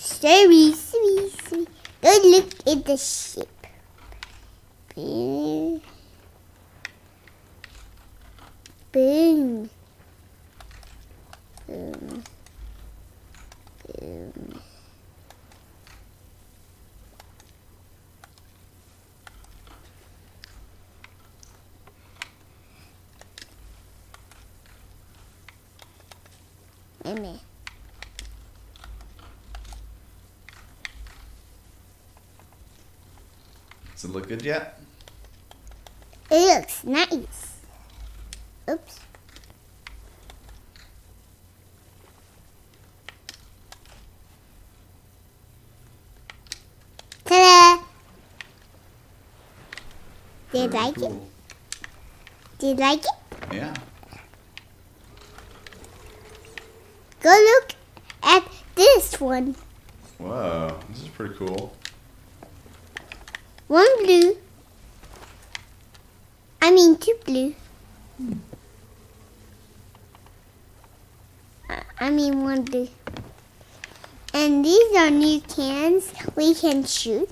Sorry, sorry, sorry. Go look at the ship. Boom. Boom. Boom. Boom. Amen. Does it look good yet? It looks nice. Oops. Ta-da! Did you like it? cool. Did you like it? Yeah. Go look at this one. Whoa, this is pretty cool. One blue. I mean two blue. I- mean one blue. And these are new cans we can shoot.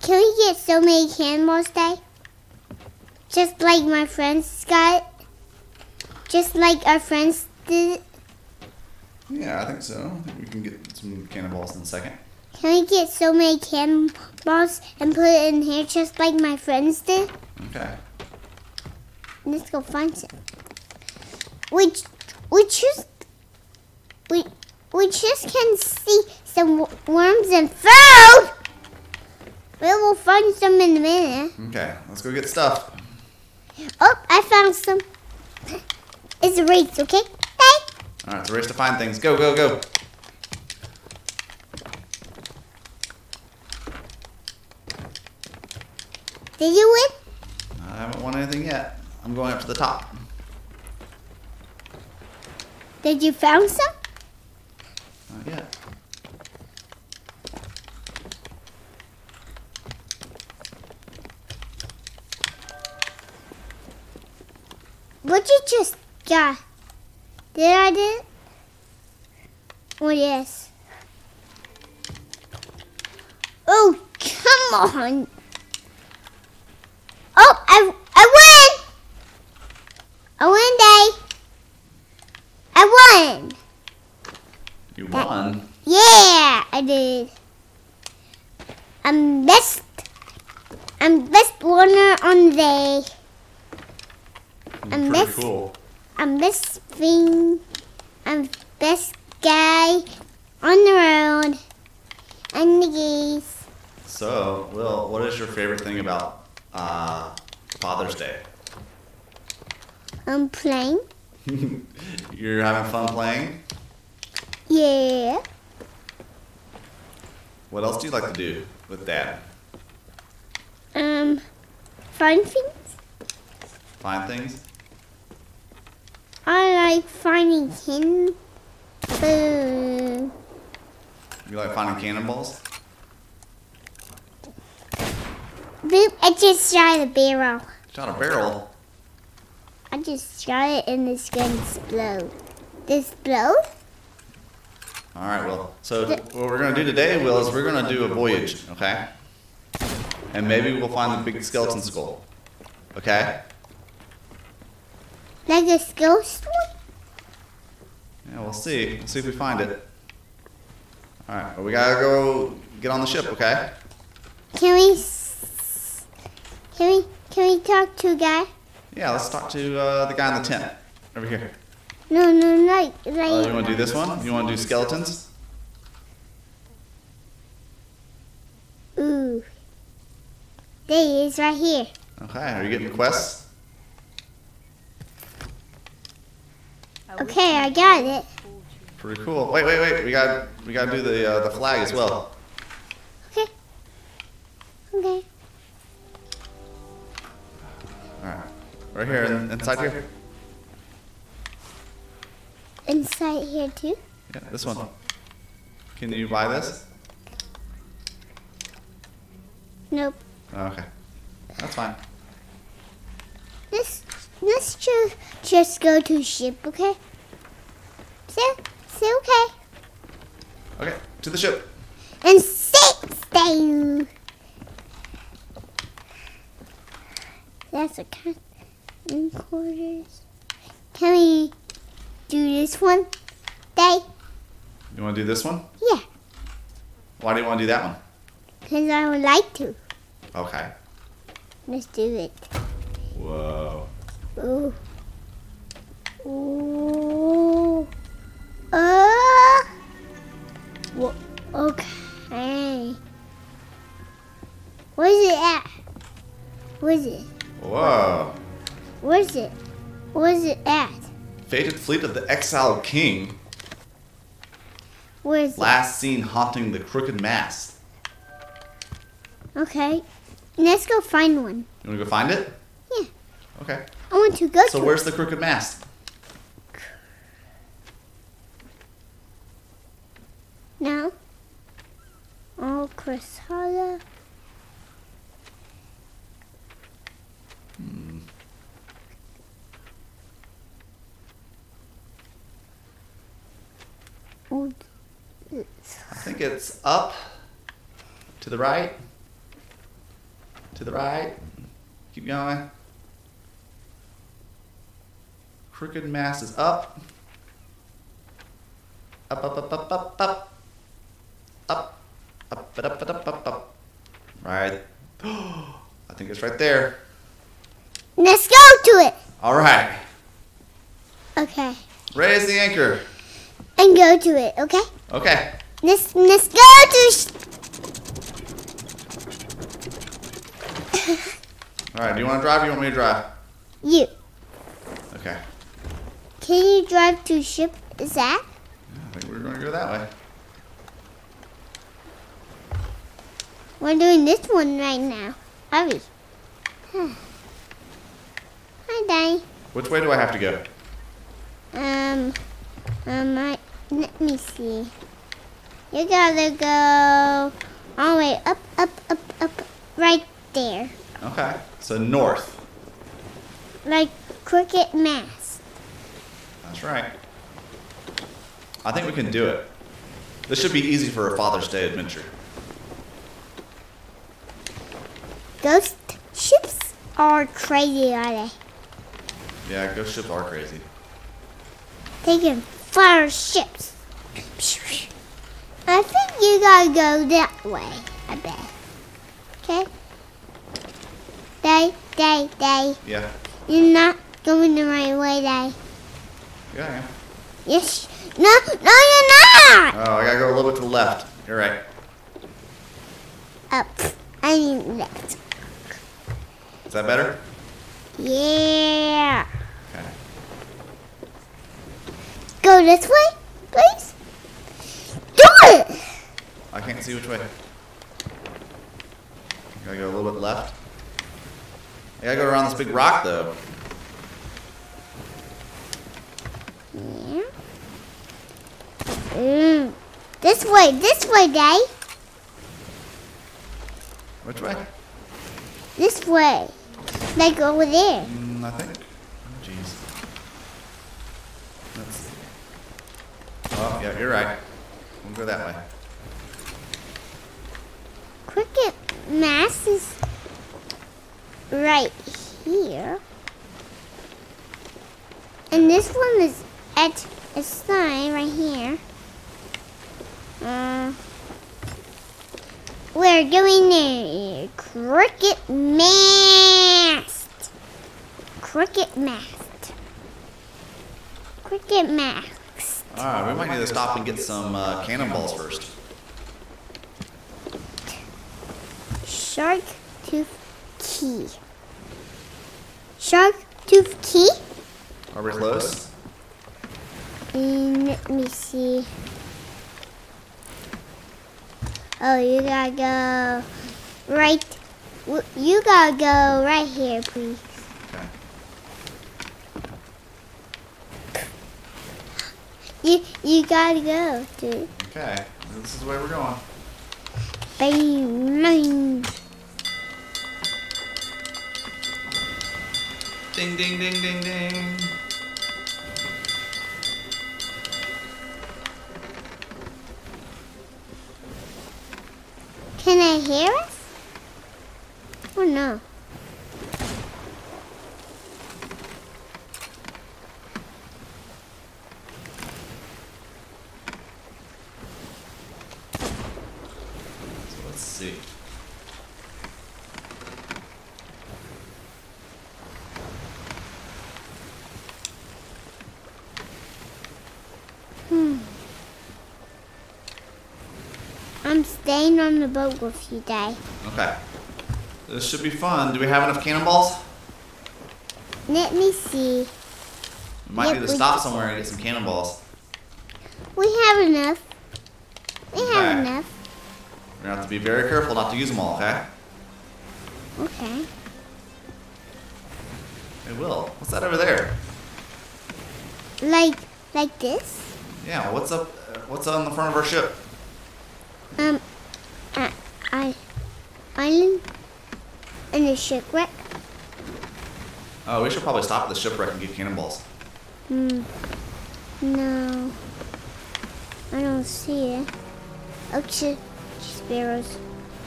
Can we get so many cannonballs today? Just like my friends got. Just like our friends did. Yeah, I think so. I think we can get some cannonballs in a second. Can we get so many cannonballs and put it in here just like my friends did? Okay. Let's go find some. We we just we we just can see some worms and food. We will find some in a minute. Okay, let's go get stuff. Oh, I found some. It's a race, okay? Bye. All right, it's a race to find things. Go, go, go. Did you win? I haven't won anything yet. I'm going up to the top. Did you found some? Not yet. What you just got? Did I do it? Oh yes. Oh come on! Oh, I I win! I win, Day. I won. You won. Yeah, I did. I'm best. I'm best winner on the day. I'm best- cool. I'm best thing. I'm best guy on the road. And the geese. So, Will, what is your favorite thing about uh, Father's Day? I'm playing. You're having fun playing. Yeah. What else do you like to do with Dad? Um, fun things. Find things. I like finding hidden food. You like finding cannonballs? Boop! I just shot a barrel. Shot a barrel. I just shot it and it's gonna explode. This explode? All right, well, So what we're gonna do today, Will, is we're gonna do a voyage, okay? And maybe we'll find the big skeleton skull. Okay? Like a ghost one? Yeah, we'll see. We'll see if we find it. All right, well, we gotta go get on the ship, okay? Can we? Can we? Can we talk to a guy? Yeah, let's talk to uh, the guy in the tent over here. No, no, like, like. Oh, you want to do this one? You want to do skeletons? Ooh. There he is, right here. Okay. Are you getting quests? Okay, I got it. Pretty cool. Wait, wait, wait. We got we got to do the uh, the flag as well. Okay. Okay. Right. Right here, in, inside here. Inside here too. Yeah, this one. Can you buy this? Nope. Oh, okay. That's fine. Let's let's just just go to ship, okay? So, so okay. Okay. to the ship. And sit stay. That's a cat in quarters. Can we do this one? Day? You want to do this one? Yeah, Why do you want to do that one? because I would like to. Okay. Let's do it. Whoa. Ooh. Ooh. Uh. Okay. Where's it at? Where's it? Whoa. Where's it? Where's it at? Fated fleet of the exiled king, Where's last seen haunting the crooked mast. Okay. Let's go find one. You want to go find it? Yeah. Okay. I want to go So where's the crooked mast? now. Oh, Cressada. Oh, I think it's up, to the right, to the right. Keep going. Crooked mast is up. Up, up, up, up, up, up. Up, up, up, up, up, up, up. Right. I think it's right there. Let's go to it. All right. Okay. Raise the anchor. And go to it, okay? Okay. Let's let's go to sh- All right. Do you want to drive or you want me to drive? you. Okay. Can you drive to ship is that? I think we're going to go that way. We're doing this one right now. Are we? Hi, Daddy. Which way do I have to go? Um, um, I, let me see. You gotta go all the way up, up, up, up, right there. Okay. So north. Like cricket mass. That's right. I think we can do it. This should be easy for a Father's Day adventure. Ghost ships are crazy, are they? Yeah, ghost ships are crazy. Taking fire ships. I think you gotta go that way. I bet. Okay. Day, day, day. Yeah. You're not going the right way, day. Yeah, I am. Yes. No, no, you're not. Oh, I gotta go a little bit to the left. You're right. Up. I mean left. Is that better? Yeah. Okay. Go this way, please. Do it. I can't see which way. Gotta go a little bit left. I gotta go around this big rock though. Yeah. Mm. This way, this way, Day. Which way? This way. Like over there. Mm, I think. Oh, jeez. Let's see. Oh, yeah, you're right. We'll go that way. Cricket mass is right here. And this one is at a sign right here. Uh, we're going there. Cricket mast. Cricket mast. Cricket mast. Alright, we might need to stop and get some uh, cannonballs first. Shark tooth key. Shark tooth key? Are we close? And let me see. Oh, you gotta go right. You gotta go right here, please. Okay. You you gotta go, dude. Okay. This is the way we're going. Bang. Ding, ding, ding, ding, ding. Can I hear us? Oh no. Let's see. Hmm. I'm staying on the boat with you, Dad. Okay. This should be fun. Do we have enough cannonballs? Let me see. We might Yep, need to stop somewhere and get some cannonballs. We have enough. We have enough. Gonna be very careful not to use them all, okay? Okay. Hey, Will, what's that over there? Like, like this. Yeah, what's up? uh, What's on the front of our ship? Um, I, I, island, and a shipwreck. Oh, we should probably stop at the shipwreck and get cannonballs. Hmm. No. I don't see it. Ch- sparrows.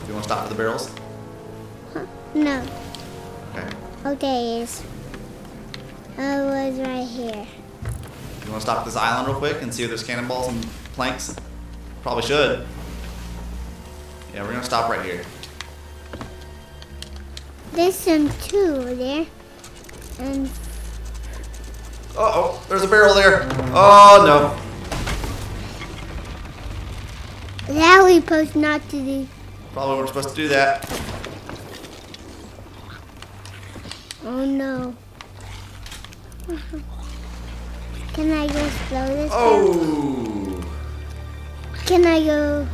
Do you want to stop at the barrels? Huh. No. Okay. Oh, there it is. Oh, it was right here. You want to stop at this island real quick and see if there's cannonballs and planks? Probably should. Yeah, we're gonna stop right here. There's some over there. And Uh oh, there's a barrel there. Oh no. That we supposed not to do. Probably weren't supposed to do that. Oh no. Can I go slow this? Oh. Can I go?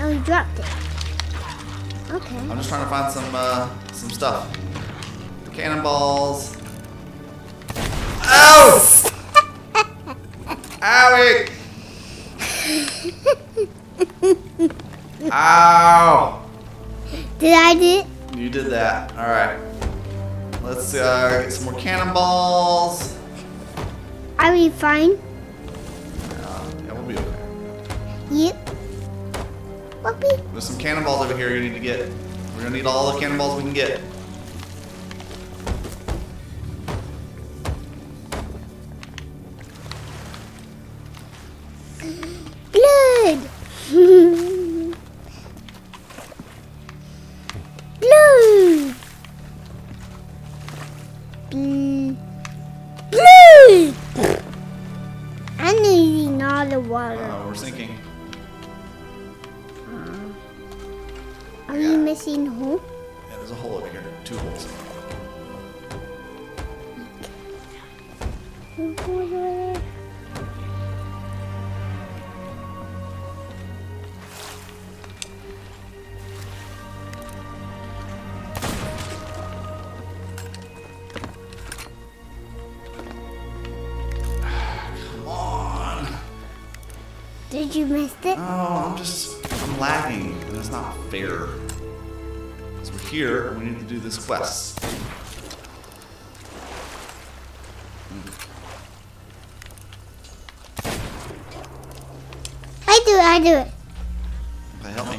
Oh, we dropped it. Okay. I'm just trying to find some uh, some stuff. Cannonballs. Ow! Owie! Ow! Did I do it? You did that. All right. Let's uh, get some more cannonballs. Are we fine? Uh, yeah, we'll be okay. Yep. Whoopee. There's some cannonballs over here you need to get. We're gonna need all the cannonballs we can get. Come on. Did you miss it? Oh, I'm just, I'm lagging, and it's not fair. So we're here, and we need to do this quest. I do it. Okay, help me.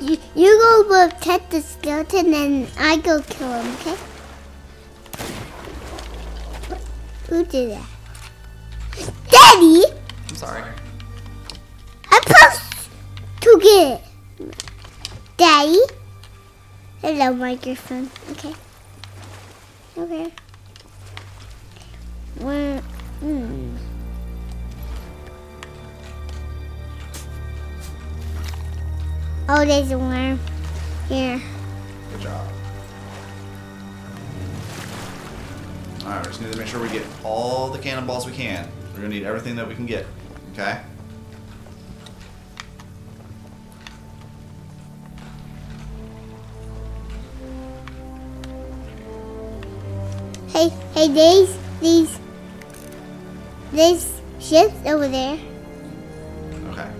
You, you go protect the skeleton and I go kill him, okay? Who did that? Daddy! I'm sorry. I'm supposed to get it. Daddy? Hello, microphone. Okay. Okay. Well, Oh, there's a worm. Here. Good job. Alright, we just need to make sure we get all the cannonballs we can. We're gonna need everything that we can get. Okay? Hey, hey, these, these, these ships over there. Okay.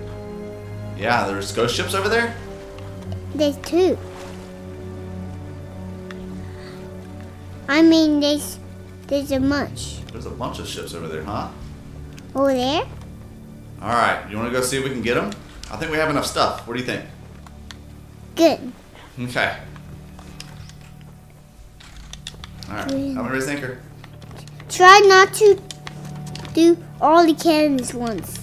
Yeah, there's ghost ships over there? There's two. I mean, there's, there's a bunch. There's a bunch of ships over there, huh? Over there? Alright, you wanna go see if we can get them? I think we have enough stuff. What do you think? Good. Okay. All right. I'm gonna raise anchor. Try not to do all the cannons once.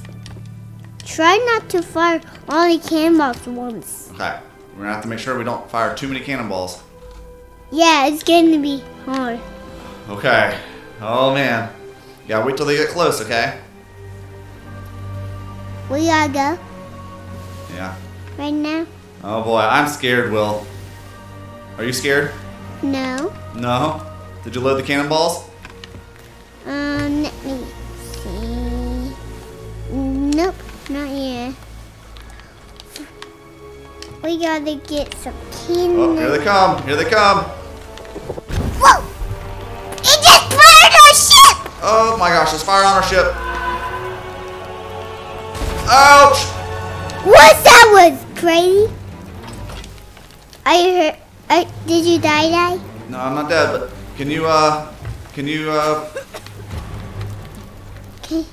Try not to fire all the cannonballs once. Okay. We're gonna have to make sure we don't fire too many cannonballs. Yeah, it's going to be hard. Okay. Oh man. Yeah, wait till they get close, okay? We gotta go Yeah. right now. Oh boy, I'm scared, Will. Are you scared? No. No. Did you load the cannonballs? Um, let me see. Nope, We gotta get some cannons. Oh, here they come. Here they come. Whoa! It just fired our ship! Oh my gosh, it's fire on our ship. Ouch! What that was crazy. I heard. I, did you die, die? No, I'm not dead, but can you, uh, can you, uh, Okay.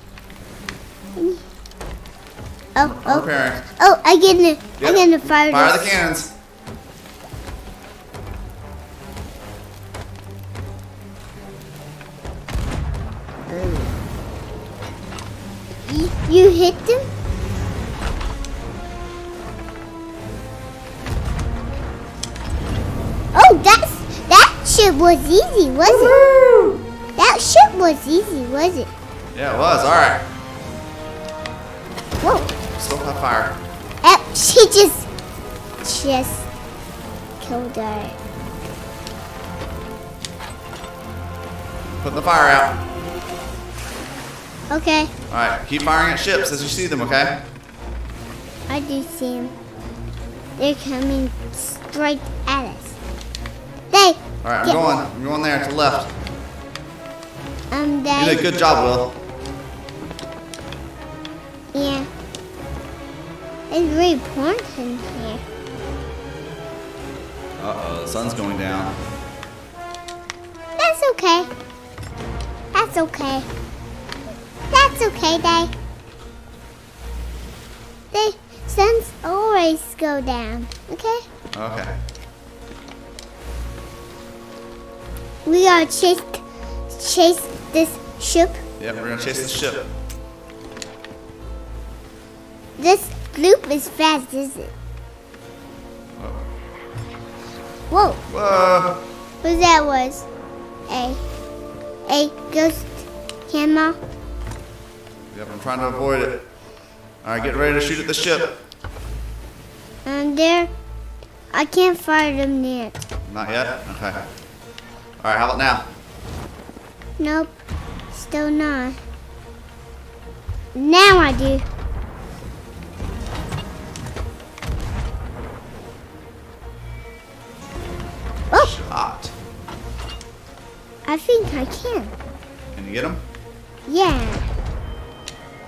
Oh, oh, repairing? oh! I get the. I Yep. get the fire. Fire this- the cannons. You, you hit them? Oh, that's that ship was easy, was it? That ship was easy, was it? Yeah, it was. All right. Whoa! Still have fire. She just just killed her. Put the fire out. Okay, All right. Keep firing at ships as you see them, okay? I do see them. They're coming straight at us. They. All right, I'm going. I'm going there to the left. Um, You did a good job, Will. Yeah. It's really in here. Uh-oh, the sun's going down. That's okay. That's okay. That's okay, they. They suns always go down. Okay? Okay. We gotta chase chase this ship. Yep, we're gonna chase the ship. This sloop is fast, is it? Whoa, Whoa! who that was? A a ghost camera. Yep, I'm trying to avoid it. All right, get ready to shoot at the ship. Um, there. I can't fire them yet. Not yet. Okay. All right, how about now? Nope, still not. Now I do. I think I can. Can you get him? Yeah.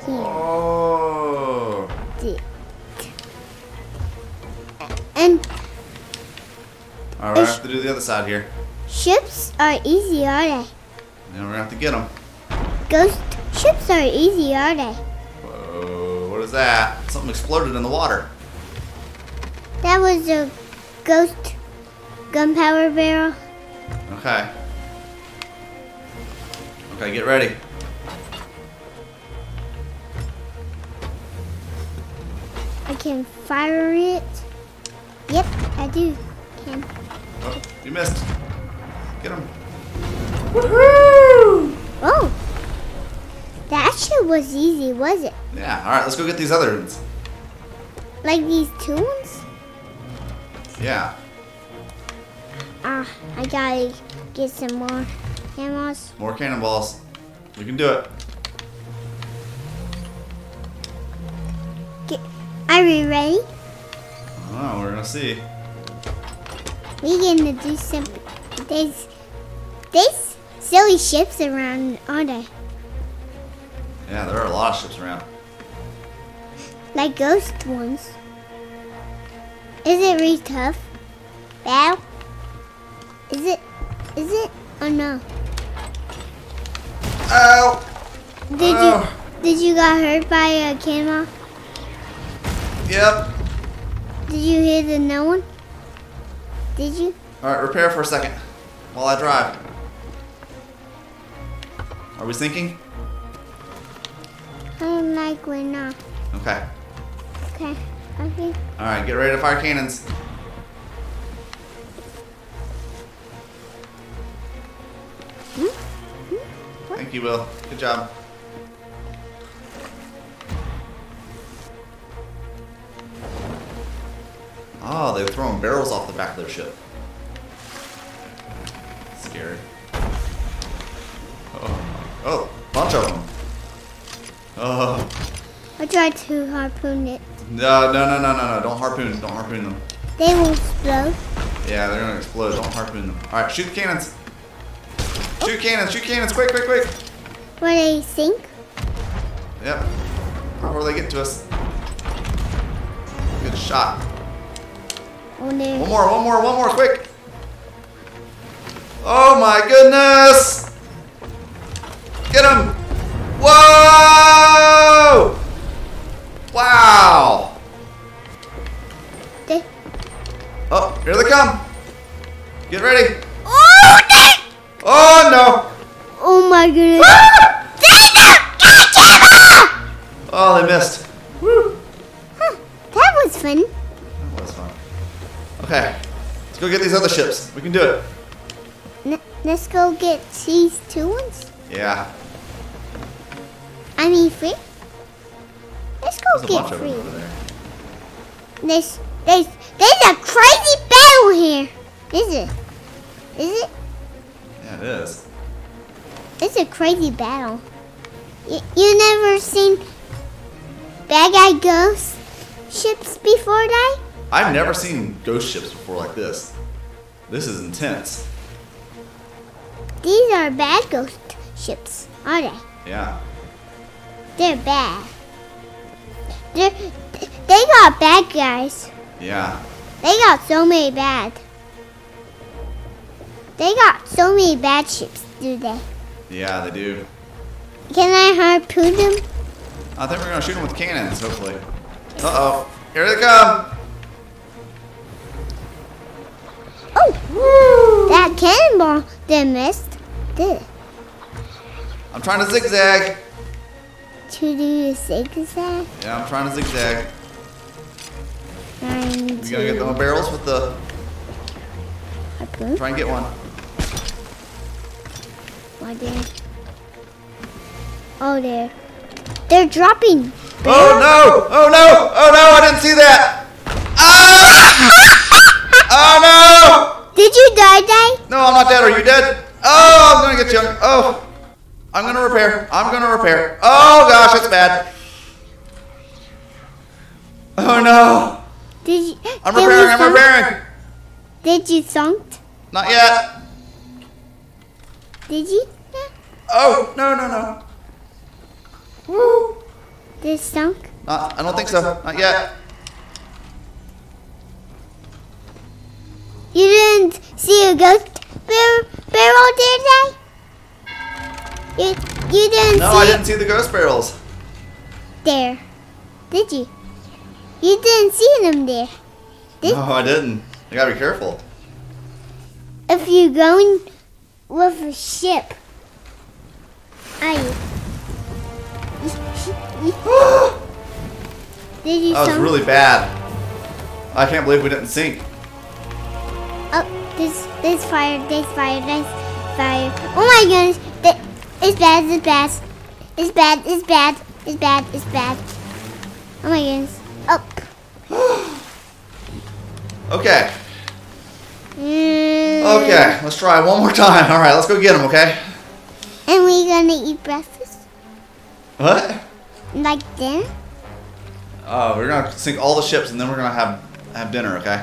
Here, Oh. And All right, I have to do the other side here. ships are easy, are they? Then we're gonna have to get them. Ghost ships are easy, are they? Whoa! What is that? Something exploded in the water. That was a ghost gunpowder barrel. Okay. Okay, get ready. I can fire it. Yep, I do. Can. Oh, you missed. Get him. Woohoo! Oh, that shit was easy, was it? Yeah. All right, let's go get these other ones. Like these two ones? Yeah. Ah, I gotta get some more cameras. More cannonballs. We can do it. Are we ready? Oh, we're gonna see. We're gonna do some. There's, there's silly ships around, aren't there? Yeah, there are a lot of ships around. Like ghost ones. Is it really tough? Bow? Is it? Is it? Or no? Ow! Did Oh. you did you got hurt by a camera? Yep. Did you hear the no one? Did you? All right, repair for a second while I drive. Are we sinking? I'm like we're not. Okay. Okay. Okay. All right, get ready to fire cannons. Hmm? Thank you, Will. Good job. Ah, oh, they're throwing barrels off the back of their ship. Scary. Oh, oh, bunch of them. Oh, I tried to harpoon it. no, no, no, no, no, no! Don't harpoon, don't harpoon them. They will explode. Yeah, they're gonna explode. Don't harpoon them. All right, shoot the cannons. Shoot cannons! Shoot cannons! Quick, quick, quick! Where they sink? Yep. How Before they get to us. Good shot. Oh, they One more, one more, one more, quick! Oh my goodness! Get him! Whoa! Wow! they. Oh, here they come! Get ready! Go get these other ships. We can do it. N- let's go get these two ones. Yeah, I mean, free. Let's go there's get bunch of free. them over there. There's, there's, there's a crazy battle here. Is it? Is it? Yeah, it is. It's a crazy battle. You, you never seen bad guy ghost ships before that? I've never seen ghost ships before like this. This is intense. These are bad ghost ships, are they? Yeah. They're bad. They're, they got bad guys. Yeah. They got so many bad. They got so many bad ships, do they? Yeah, they do. Can I harpoon them? I think we're gonna shoot them with cannons, hopefully. Uh oh. Here they come! Oh! That cannonball did missed. Did. I'm trying to zigzag. To do a zigzag. Yeah, I'm trying to zigzag. Trying You gonna get the barrels with the. harpoon. Try and get one. What there? Oh, there. They're dropping. Oh no! Oh no! Oh no! I didn't see that! Ah! Oh no! Did you die, die? no! No, I'm not dead. Are you dead? Oh, I'm gonna get you. Oh, I'm gonna repair. I'm gonna repair. Oh gosh, it's bad. Oh no! Did you? I'm repairing. I'm repairing. Did you sunk? Not yet. Did you? Oh no no no. Woo! Did it sunk? Not, I don't think so. Not yet. See a ghost bar- barrel, did I? You, you didn't No, see I didn't see the ghost barrels. there, did you? You didn't see them there. Did- No, I didn't. You gotta be careful. If you're going with a ship, are you? Did you That was really bad. I can't believe we didn't sink. Oh, this, this fire, this fire, this fire. Oh my goodness, it's bad, it's bad, it's bad, it's bad, it's bad, it's bad. Oh my goodness. Up. Okay. Mm. Okay, let's try one more time. All right, let's go get them, okay? And we gonna eat breakfast What? like dinner? Oh, we're gonna sink all the ships and then we're gonna have have dinner? Okay.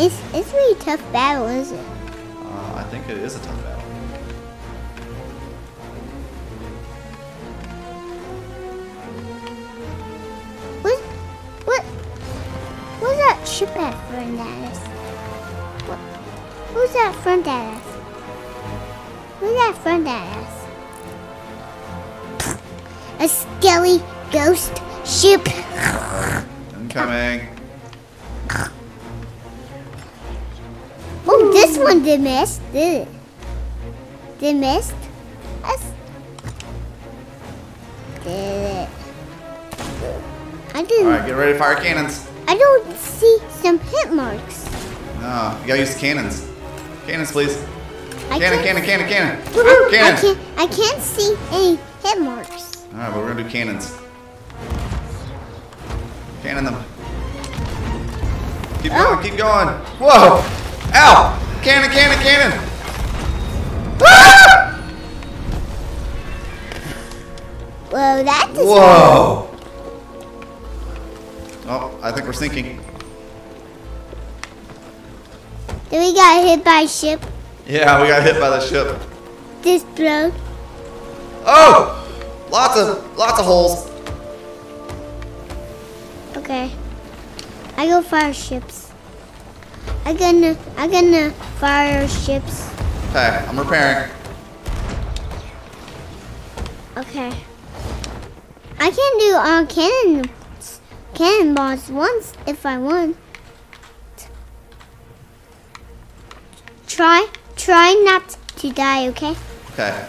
It's it's really tough battle, is it? Uh, I think it is a tough battle. What what what's that ship at front at us? What who's that front at us? Who's that front at us? a skelly ghost ship. Incoming. Oh, this one did miss. Did it? Did missed? Did it? I didn't. right, get ready to fire cannons. I don't see some hit marks. No, you gotta use the cannons. Cannons, please. I Cannon, can't- cannon, cannon, cannon. I Cannon. can't. I can't see any hit marks. All right, but we're gonna do cannons. Cannon them. Keep Oh. going, keep going. Whoa! Ow! Cannon, cannon, cannon! Ah! Whoa, that is. Whoa! Oh, I think we're sinking. Then we got hit by a ship. Yeah, we got hit by the ship. This blow. Oh! Lots of lots of holes. Okay. I go fire ships. I gonna. I gonna fire ships. Okay, I'm repairing. Okay. I can do uh, cannon cannonballs once if I want. Try try not to die, okay? Okay.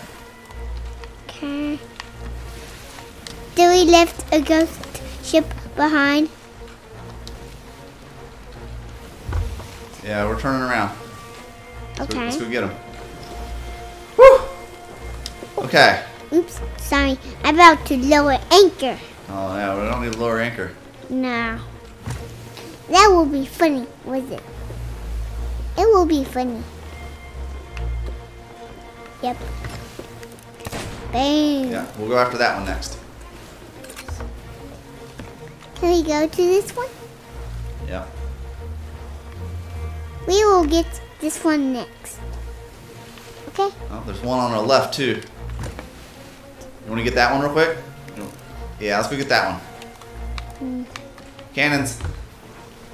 Okay. Do we left a ghost ship behind? Yeah, we're turning around. Let's go- Let's go get him. Woo! Okay. Oops, sorry. I'm about to lower anchor. Oh yeah, we don't need a lower anchor. No. That will be funny, was it? It will be funny. Yep. Bang. Yeah, we'll go after that one next. Can we go to this one? We will get this one next. Okay? Oh, there's one on our left too. You want to get that one real quick? Yeah, let's go get that one. Hmm. Cannons.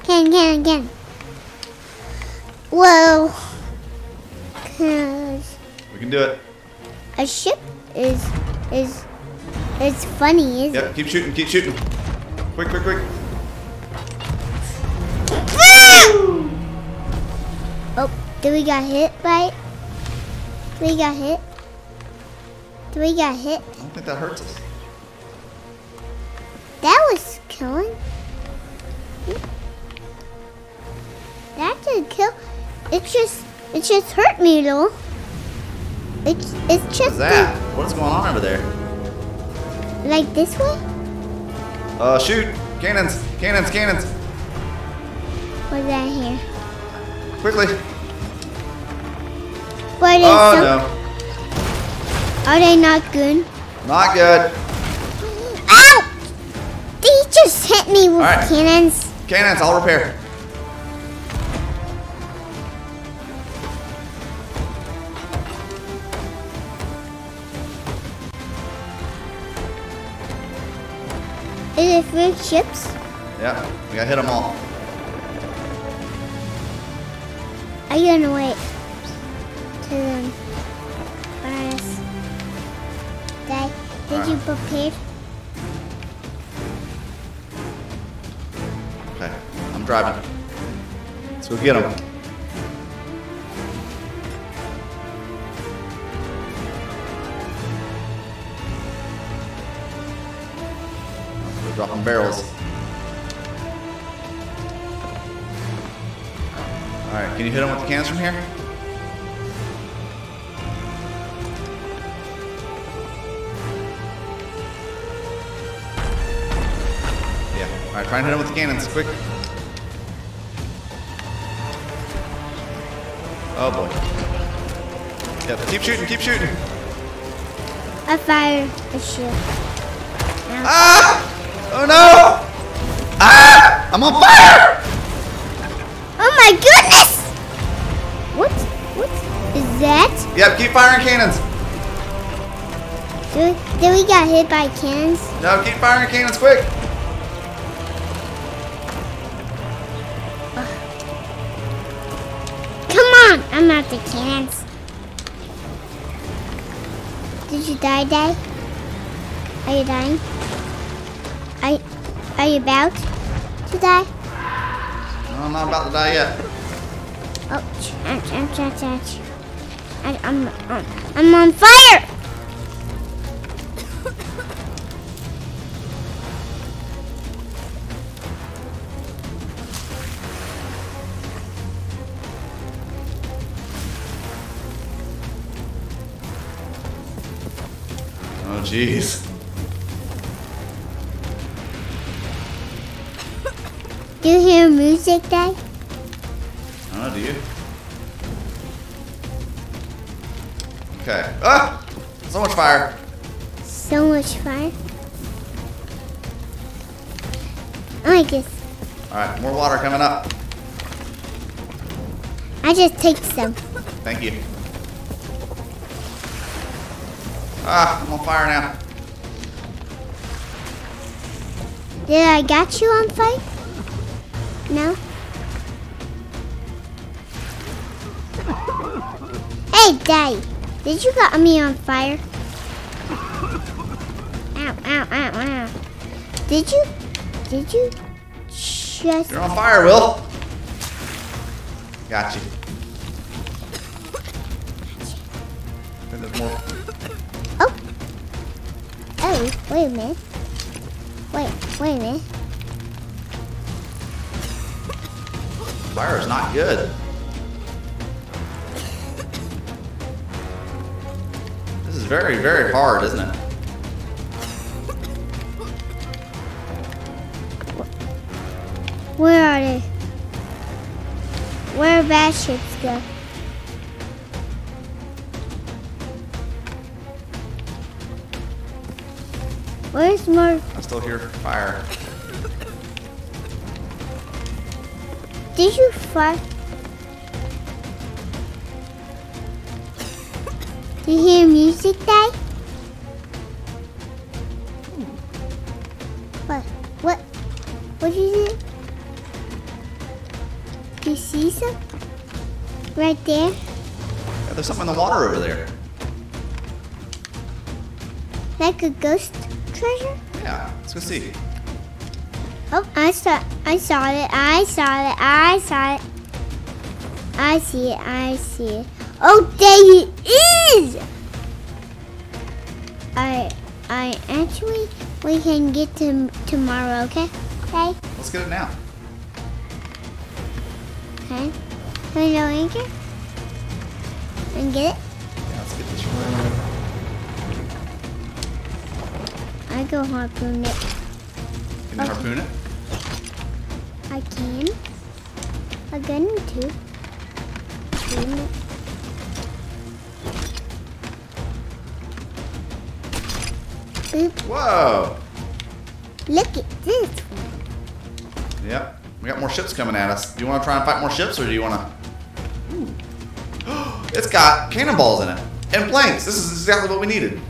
Can, can, can. Whoa. Cause We can do it. a ship is is is funny, isn't it? Yep. Keep shooting. Keep shooting. Quick, quick, quick. Did we got hit by it? Did we got hit? Did we got hit? I don't think that hurts us. That was killing. That didn't kill. It's just, it just hurt me though. It's, it's just What's that? What's going on over there? like this way. Uh, shoot! Cannons! Cannons! Cannons! What's that here? Quickly! What is Oh no! Are they not good? Not good. Ow! They just hit me with Alright. cannons. Cannons! I'll repair. Is it three ships? Yeah, we gotta hit them all. Are you gonna wait to them? Dad, did you prepare? Okay, I'm driving. Let's go get them. Dropping barrels. Alright, can you hit them with the cans from here? Yeah. Alright, try and hit them with the cannons, quick. Oh boy. Yep, keep shooting, keep shooting. I fire a ship. Ah! Oh no! Ah! I'm on fire! Oh my goodness! What? What is that? Yep, keep firing cannons. Did, did we get hit by cannons? No, keep firing cannons quick. I'm out the cannons. Did you die, Dad? Are you dying? Are, are you about to die? No, I'm not about to die yet. Oh, ouch, ouch, ouch, ouch. I, I'm, I'm, I'm on fire! Jeez. Do you hear music, Dad? Oh, do you? Okay. Ah! So much fire. So much fire. I guess Alright, more water coming up. I just take some. Thank you. Ah, I'm on fire now. Did I got you on fire? No? Hey, Daddy. Did you got me on fire? Ow, ow, ow, ow. Did you? Did you just... You're on fire, Will. Got you. there's more. Wait a minute. Wait, wait a minute. Fire is not good. This is very, very hard, isn't it? Where are they? Where are bad ships go? Where's more? I still hear fire. Did you fire? Do you hear music, Dad? What? What? what What is it? Do you see some? Right there? Yeah, there's something in the water over there. Like a ghost treasure? Yeah, let's go see. Oh, I saw, I saw it. I saw it. I saw it. I see it. I see it. Oh, there it is. I, I actually, we can get to tomorrow. Okay. Okay. Let's get it now. Okay. Can we go anchor? And get it? Yeah, let's get this right. I go harpoon it. Can you harpoon it? I can. I'm going to. Harpoon it. Oop. Whoa! Look at this one. Yep. We got more ships coming at us. Do you want to try and fight more ships, or do you want to? It's got cannonballs in it and planks. This is exactly what we needed.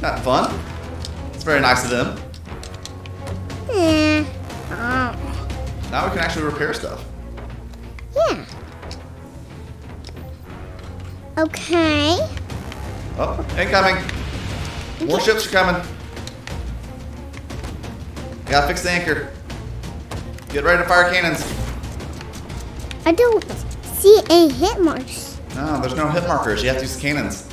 Not fun. It's very nice of them. Yeah. Oh. Now we can actually repair stuff. Yeah. Okay. Oh, incoming. More ships are coming. Gotta fix the anchor. Get ready to fire cannons. I don't see any hit marks. No, there's no hit markers. You have to use cannons.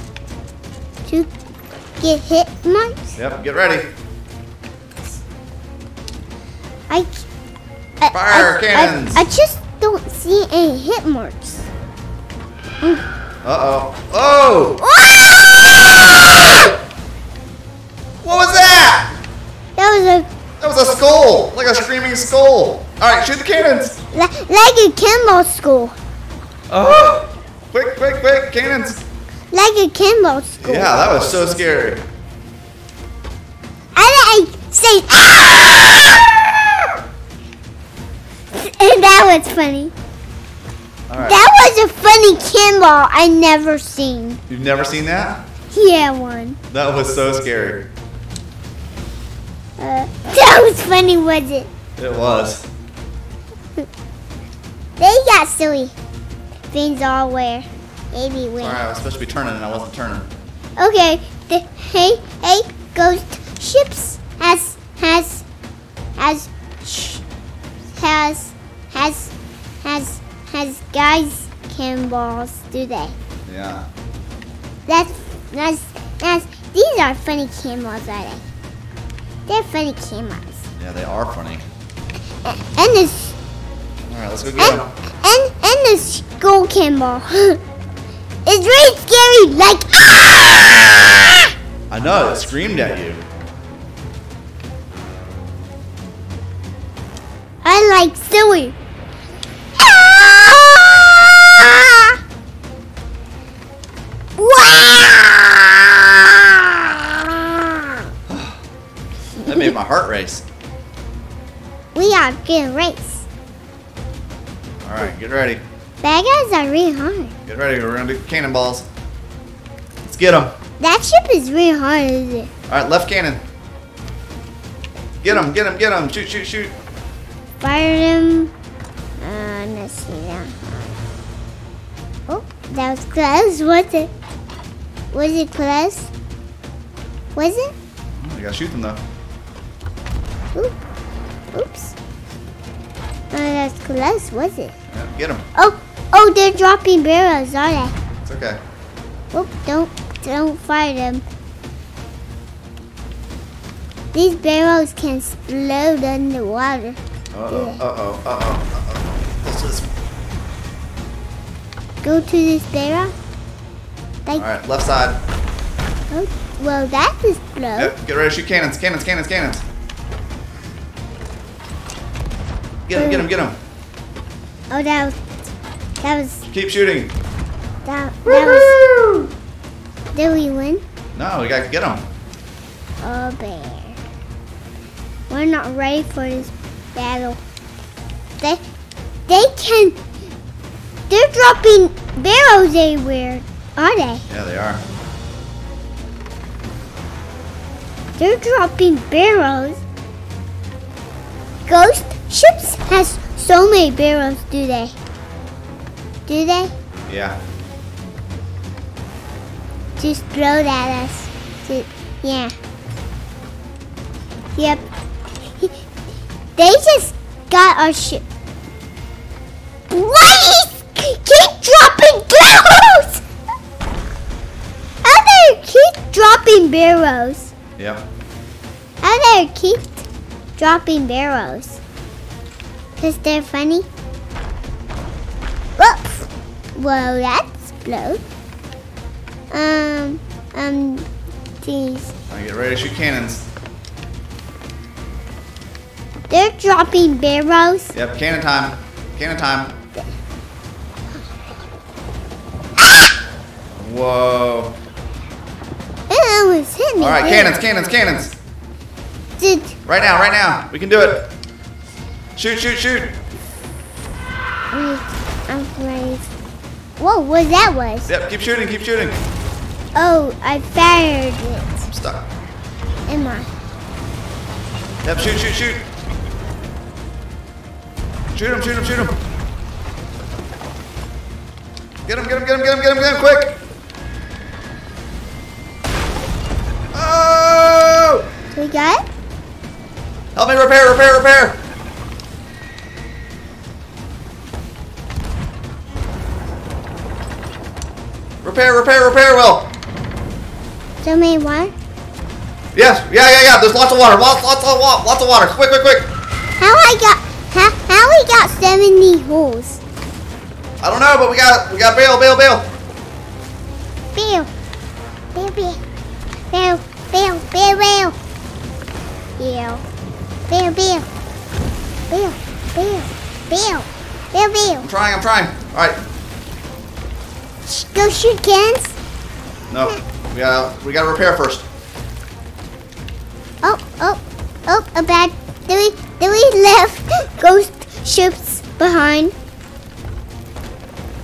Get hit marks? Yep, get ready. I. I- Fire I- cannons. I, I just don't see any hit marks. Uh-oh. Oh! Ah! What was that? That was a That was a skull. Like a screaming skull. Alright, shoot the cannons. li- like a Kimball skull. Oh! Quick, quick, quick, cannons. Like a Kimball school. Yeah, that was so scary. And I say ah! And that was funny. Alright. That was a funny Kimball I never seen. You've never seen that? Yeah, one. That was so scary. Uh, that was funny, was it? It was. They got silly things all where. Maybe where. Alright, I was supposed to be turning and I wasn't turning. Okay. The, hey, hey, ghost ships has has has sh- has has has has guys cannonballs, do they? Yeah. That's that's that's these are funny cannonballs, are they? They're funny cannonballs. Yeah, they are funny. A- And this All right, let's go get and them. and and the skull cannonball. it's really scary. Like ah! I know, it screamed at you. I like silly. Ah! Wow! That made my heart race. We are good race. All right, get ready. Bad guys are really hard. Get ready. We're gonna do cannonballs. Let's get them. That ship is really hard, is it? All right, left cannon. Get them, get them, get them. Shoot, shoot, shoot. Fire them. Uh, let's see that. Oh, that was close. Was it? Was it close? Was it? You gotta shoot them though. Oop. Oops. Oh, that's close. Was it? Yeah, get them. Oh, oh, they're dropping barrels, are they? It's okay. Oh, don't, don't fire them. These barrels can explode underwater. Uh oh, uh oh, uh oh, uh oh. This is. Go to this barrel. Like, All right, left side. oh, well, that explode. Yep, get ready to shoot cannons, cannons, cannons, cannons. Get them, get them, get them. Oh, that was, that was, Keep shooting. that, that was. Did we win? No, we gotta get them. Oh, bear. We're not ready for this battle. They, they can. They're dropping barrels everywhere, are they? Yeah, they are. They're dropping barrels. Ghost ships has so many barrels, do they? Do they? Yeah. To explode at us. Yeah. Yep. They just got our ship. Please keep dropping barrels. How they keep dropping barrels? Yep. How they keep dropping barrels? Cause they're funny. Well, that's explode. Um, um, these. Get ready to shoot cannons. They're dropping barrels. Yep, cannon time. Cannon time. Whoa. It almost hit me. All right, there. cannons, cannons, cannons. Did, Right now, right now. We can do it. Shoot, shoot, shoot. wait, I'm ready. Whoa, what that was? Yep, keep shooting, keep shooting. Oh, I fired it. I'm stuck. Am I? Yep, shoot, shoot, shoot. Shoot him, shoot him, shoot him. Get him, get him, get him, get him, get him, get him, quick. Oh! So we got it? Help me repair, repair, repair. Repair, repair, repair, Will. So many water? Yes, yeah, yeah, yeah. There's lots of water. Lots, lots of water. Lots of water. Quick, quick, quick. How I got, how, how we got 70 holes? I don't know, but we got, we got bail, bail, bail. Bill. Bill, Bill. Bill, Bill, Bill, Bill. Bill. Bill, Bill. Bill, Bill, Bill. Bill, Bill. I'm trying, I'm trying. All right. Go shoot cans. No, we gotta we got to repair first. Oh, oh, oh, a bad. Did we, did we left ghost ships behind?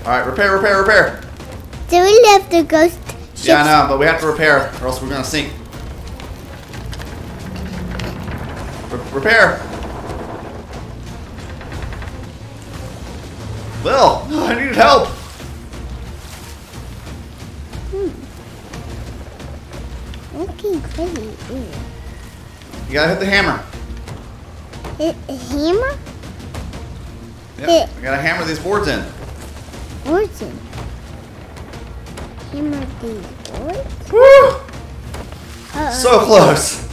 All right, repair, repair, repair. Did we left the ghost ships? Yeah, I know, but we have to repair, or else we're gonna sink. Re- repair. Will, I needed help. Looking crazy. Ew. You gotta hit the hammer. Hit hammer? Yep. Hit. You gotta hammer these boards in. Origin. Hammer these boards? Woo! Uh-oh. So close.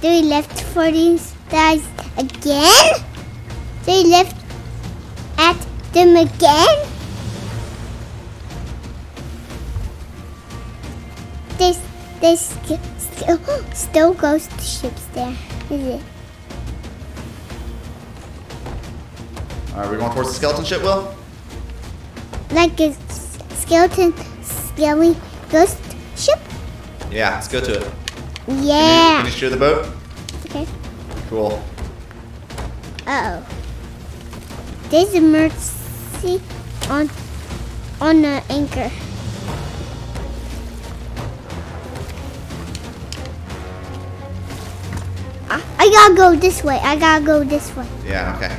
Do we left for these guys again? Do we left at them again? There's, there's st- still, still ghost ships there, is it? All right, we're going towards the skeleton ship, Will. Like a skeleton, scaly ghost ship? Yeah, let's go to it. Can you, Yeah. can you steer the boat? Okay. Cool. Uh oh. There's a mercy on on the anchor. Gotta go this way. I gotta go this way. Yeah. Okay.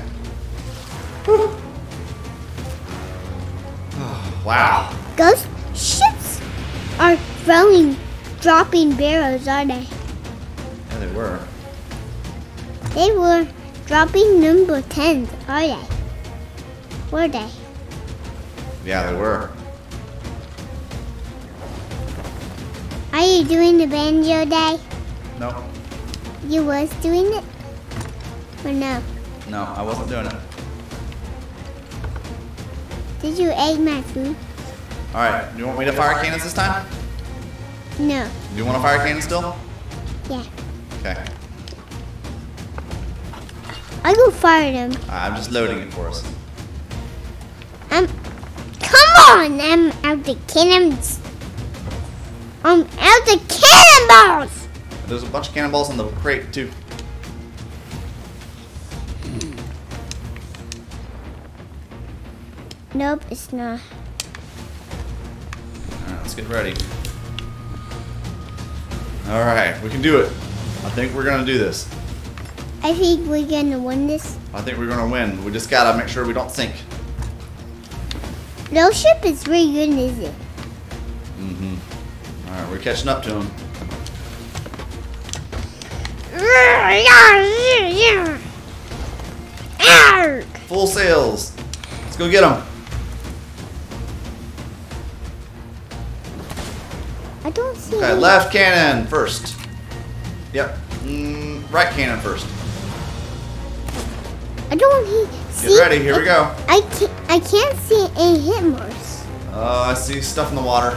Oh, wow. Ghost ships are throwing, dropping barrels, aren't they? Yeah, they were. They were dropping number 10s, are they? Were they? Yeah, they were. Are you doing the banjo day? No, You was doing it? Or no? no, I wasn't doing it. Did you eat my food? All right. Do you want me to fire cannons this time? No. Do you want to fire cannons still? Yeah. Okay. I go fire them. I'm just loading it for us. I'm. Come on! I'm out the cannons. I'm out the cannonballs! There's a bunch of cannonballs in the crate too. Nope, it's not. All right, let's get ready. All right, we can do it. I think we're gonna do this. I think we're gonna win this. I think we're gonna win. We just gotta make sure we don't sink. No ship is very good, is it? Mm-hmm. All right, we're catching up to them. Full sails. Let's go get them. I don't see. Okay, any- left cannon first. Yep. Mm, right cannon first. I don't see. Get ready. Here we go. I can't. I can't see any hit marks. Oh, I see stuff in the water.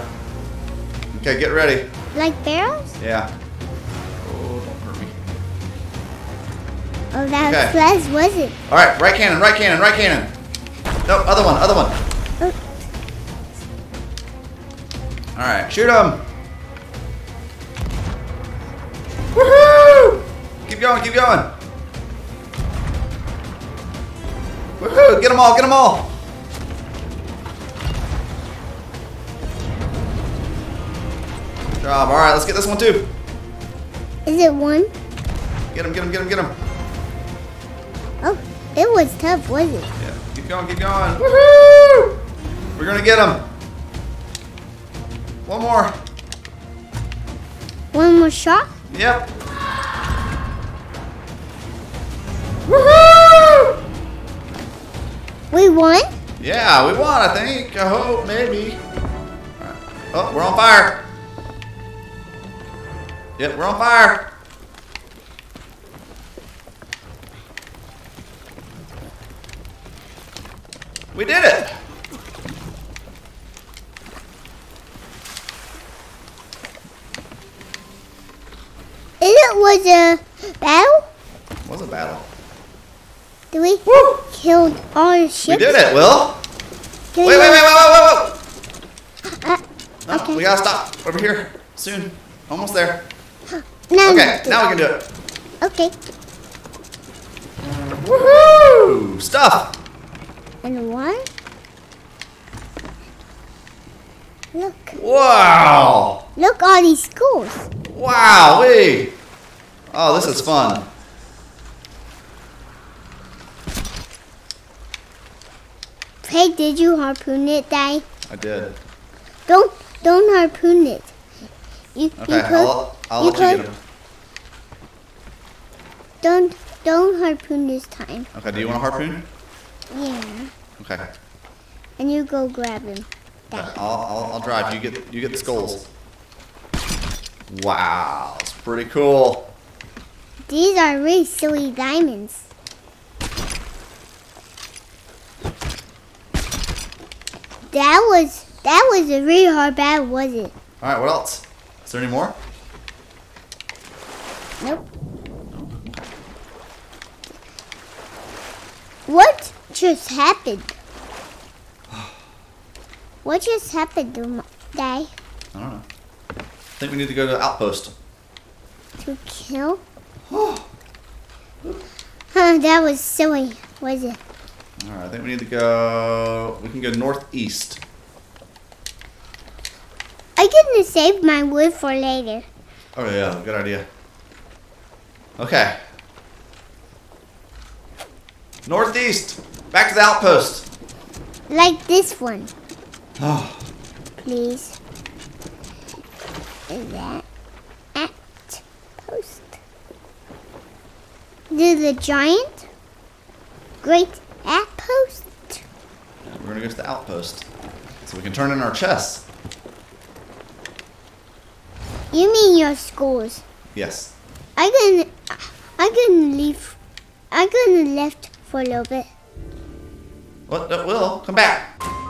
Okay, get ready. Like barrels? Yeah. Oh, that Okay. was was it? All right, right cannon, right cannon, right cannon. No, other one, other one. Oh, All right, shoot him. Woohoo! Keep going, keep going. Woohoo! Get them all, get them all. Good job. All right, let's get this one too. is it one? Get him, get him, get him, get him. It was tough, wasn't it? Yeah, keep going, keep going. Woohoo! We're gonna get him. One more. One more shot? Yep. Woohoo! We won? Yeah, we won, I think. I hope, maybe. Alright. Oh, we're on fire. Yep, we're on fire. We did it. It was a battle? It was a battle. Did we Woo! killed all the ships? We did it, Will. Wait, we- wait, wait, wait, wait, wait, wait. Uh, No, Okay. we gotta stop over here soon. Almost there. now Okay, now we can do it. Okay. Woohoo! Stuff. And one? Look. Wow. Look all these schools. Wow. Wait. Oh, this is fun. Hey, did you harpoon it, Dad? I did. Don't don't harpoon it. You, Okay, you could, I'll, I'll you let you don't don't harpoon this time. Okay, do you want a harpoon? Yeah. Okay. And you go grab him. Okay, I'll, I'll, I'll drive. You get you get the skulls. Wow, it's pretty cool. These are really silly diamonds. That was that was a really hard battle, was it? All right, what else? Is there any more? Nope. What just happened? What just happened, to Dad? I don't know. I think we need to go to the outpost. To kill? Huh, that was silly, was it? All right, I think we need to go. We can go northeast. I'm gonna save my wood for later. Oh yeah, good idea. Okay. Northeast. Back to the outpost. Like this one, Oh, please. Is that at post? Do the giant great outpost. post? we're gonna go to the outpost, so we can turn in our chests. You mean your scores? Yes. I'm gonna, I'm gonna leave. I'm gonna left for a little bit. What? Will, uh, come back.